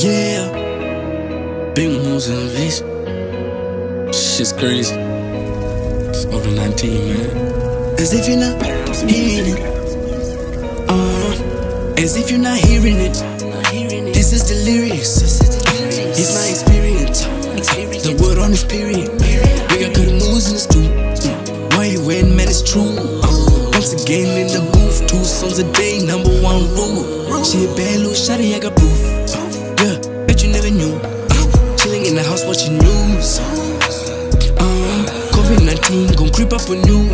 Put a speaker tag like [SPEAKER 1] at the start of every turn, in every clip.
[SPEAKER 1] Yeah. Big moves in the vision. Shit's crazy. It's over 19, man. As if you're not hearing it. Uh, as if you're not hearing it. This is delirious. It's my experience. The word on this period. We got good moves in the street. Why you waiting, man? It's true. Once again in the booth, two songs a day, number one rule. She a bad little shawty, I got proof. Bet you never knew. Chilling in the house watching news. Uh, COVID 19 gon' creep up on you.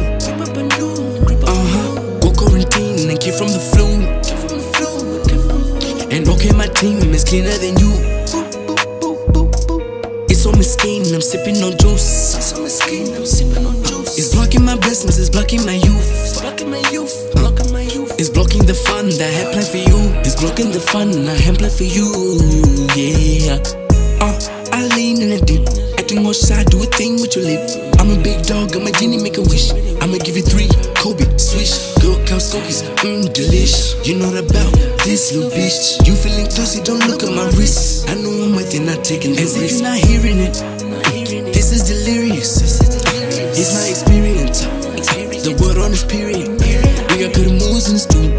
[SPEAKER 1] Uh huh. Go quarantine and keep from the flu. And okay, my team is cleaner than you. It's on my skin, I'm sipping on juice. It's blocking my blessings, it's blocking my youth. The fun that I had planned for you. It's blocking the fun I had planned for you. Yeah. Uh, I lean in a dip. Acting all shy, do a thing with your lip. I'm a big dog, I'm a genie, make a wish. I'ma give you three, Kobe, swish. Girl, cow stokies, mmm, delish. You know about this little bitch. You feeling thirsty, don't look at my wrist. I know I'm with you, not taking the As risk. if you're not hearing it. This is delirious. The word on this period. We got good moves in the stew.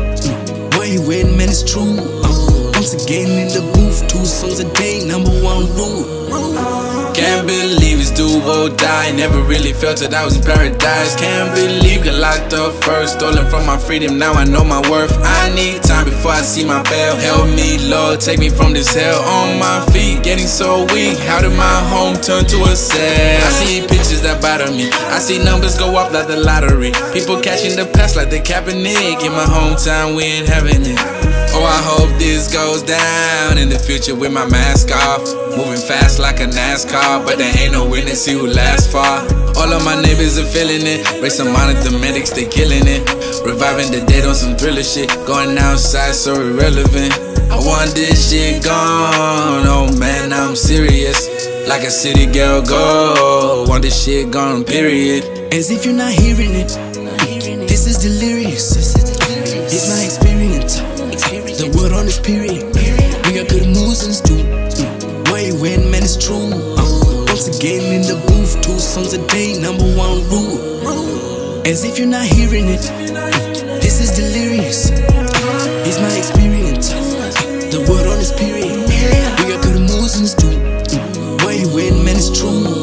[SPEAKER 1] Why you waiting, man? It's true. Uh, once again in the booth, two songs a day, number one rule.
[SPEAKER 2] Or die. Never really felt that I was in paradise. Can't believe got locked up first. Stolen from my freedom, now I know my worth. I need time before I see my bell. Help me, Lord, take me from this hell. On my feet, getting so weak. How did my home turn to a cell? I see pictures that bother me. I see numbers go up like the lottery. People catching the pass like the Kaepernick. In my hometown, we ain't having it. I hope this goes down in the future with my mask off. Moving fast like a NASCAR, but there ain't no witness see who lasts far. All of my neighbors are feeling it. Some monitor medics, they killing it. Reviving the dead on some thriller shit. Going outside so irrelevant. I want this shit gone. Oh man, I'm serious. Like a city girl go. Want this shit gone, period.
[SPEAKER 1] As if you're not hearing it. good nuisance too. Where you at, man, it's true. Uh, once again in the booth, two songs a day, number one rule. As if you're not hearing it, this is delirious. It's my experience, the world on its period. We got good nuisance too. Where you at, man, it's true.